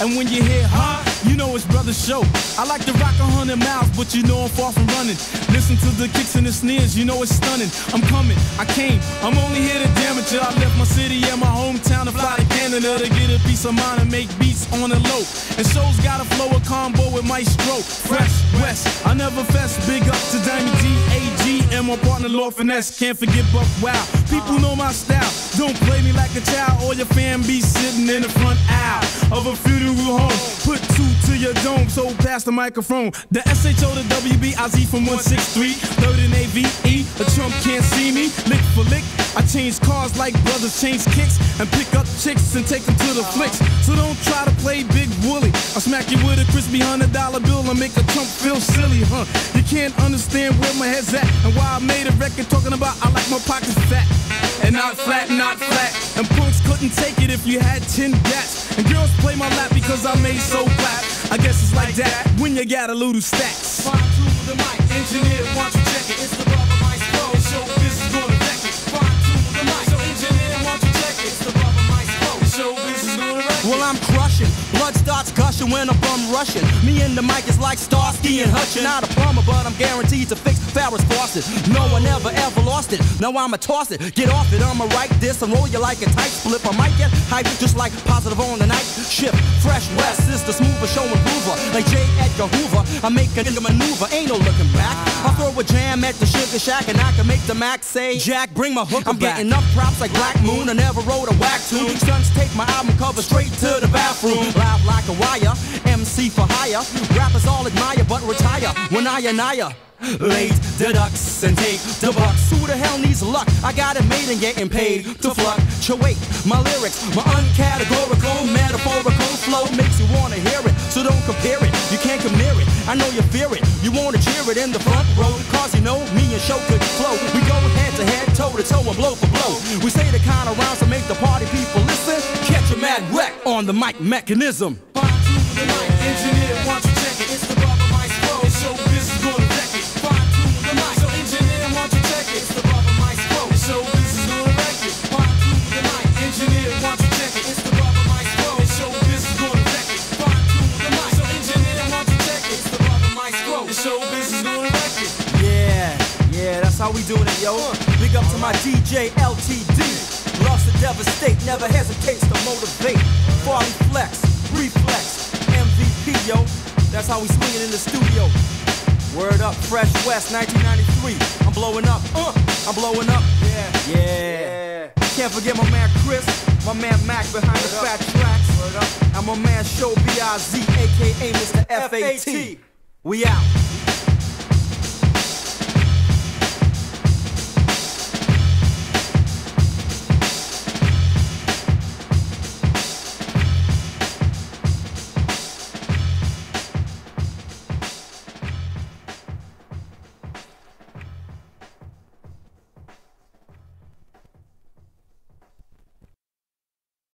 And when you hear huh, you know it's brother show. I like to rock a hundred miles, but you know I'm far from running. Listen to the kicks and the sneers, you know it's stunning. I'm coming, I came, I'm only here to damage it. I left my city and my hometown to fly to Canada to get a piece of mind and make beats on the low. And shows got a flow, a combo with Maestro. Fresh Wes, I never fess. Big up to Diamond D, and my partner Lord Finesse. Can't forget Buck Wow. People know my style. Don't play me like a child or your fan be sitting in the front aisle of a funeral home. Put two to your dome, so pass the microphone. The SHO to WB, Z from 163. Third in AVE, a chump can't see me. Lick for lick, I change cars like brothers change kicks and pick up chicks and take them to the flicks. So don't try to play big woolly. I'll smack you with a crispy hundred dollar bill and make a chump feel silly, huh? You can't understand where my head's at and why I made a record talking about I like my pockets fat and not flat, not flat. And punks couldn't take it if you had 10 gats. And girls play my lap because I made so flat. I guess it's like that when you got a little stacks. The mic, engineer, you check it? It's the when a bum. Me and the mic is like Starsky and Hutchin. Not a plumber, but I'm guaranteed to fix Farrah's faucet. No one ever ever lost it. Now I'ma toss it. Get off it, I'ma write this and roll you like a tight split. I might get hyped just like positive on the night shift. Fresh Wes is the smoother show improver. Like J. Edgar Hoover, I make a nigga maneuver. Ain't no looking back. I throw a jam at the sugar shack and I can make the Mac say, Jack, bring my hook. I'm back. getting up props like Black Moon. I never wrote a whack tune. Sons take my album cover straight to the bathroom. Live like a wire, MC for hire. Rappers all admire but retire when I and I Late deducts and take the bucks. Who the hell needs luck? I got it made and getting paid to fluctuate. My lyrics, my uncategorical, metaphorical flow makes you wanna hear it. So don't compare it. I know you fear it. You wanna cheer it in the front row. Cause you know me and show could flow. We go head to head, toe to toe, and blow for blow. We say the kind of rounds to make the party people listen. Catch a mad wreck on the mic mechanism. Engineer, you check it? It's the how we doing it, yo. Big up to my DJ LTD. Loves to devastate, never hesitates to motivate. Farley Flex, Reflex, MVP, yo. That's how we swing it in the studio. Word up, Fresh Wes, 1993. I'm blowing up, uh, I'm blowing up. Yeah, yeah. Can't forget my man Chris, my man Mac behind the fat tracks. And my man Show B.I.Z., aka Mr. F.A.T. We out.